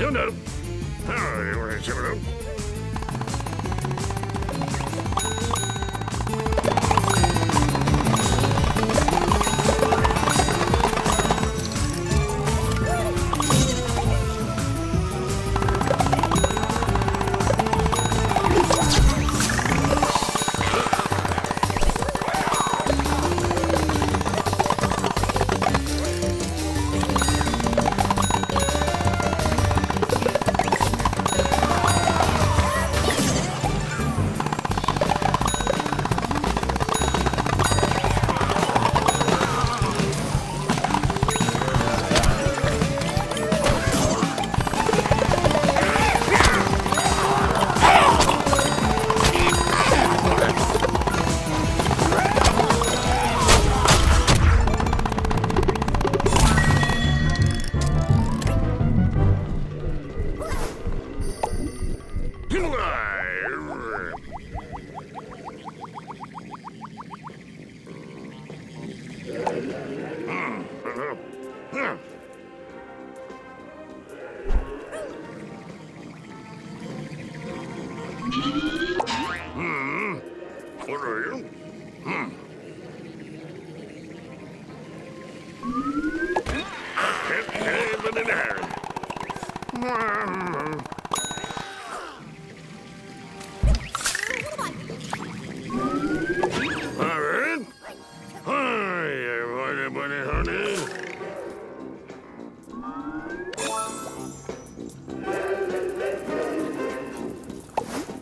Don't know. Hmm? What are you? Hmm.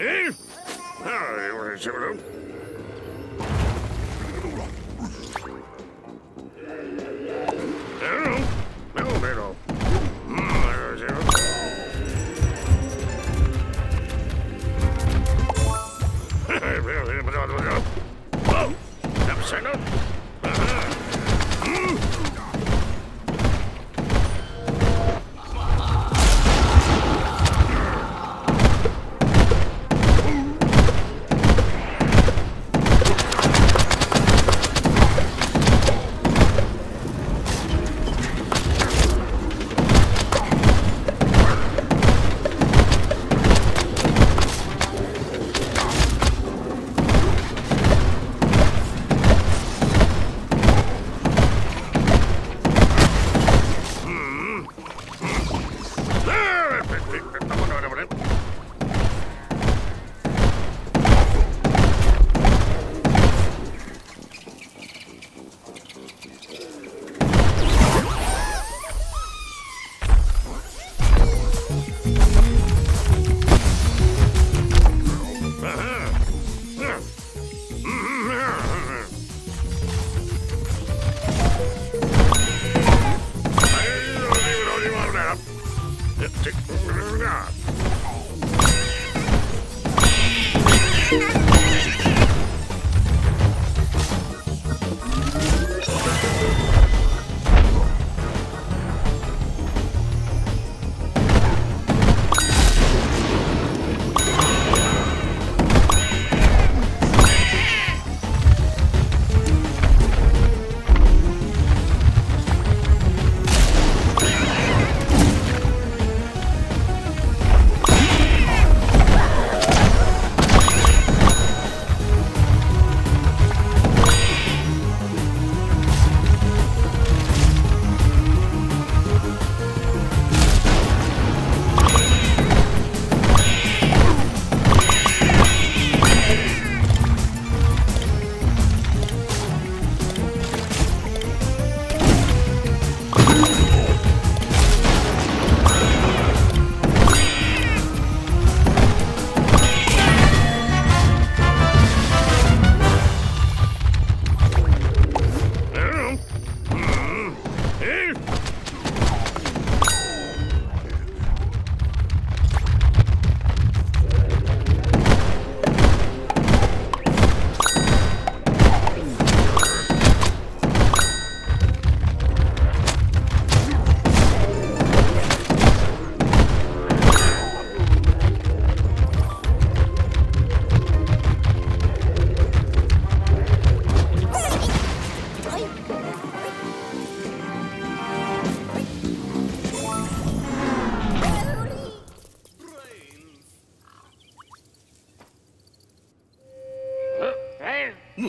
Eh?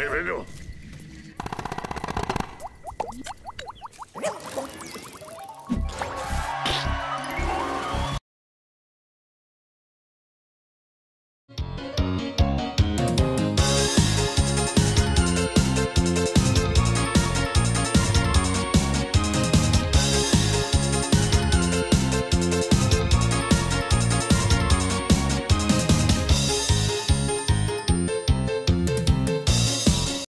É, hey, Randall.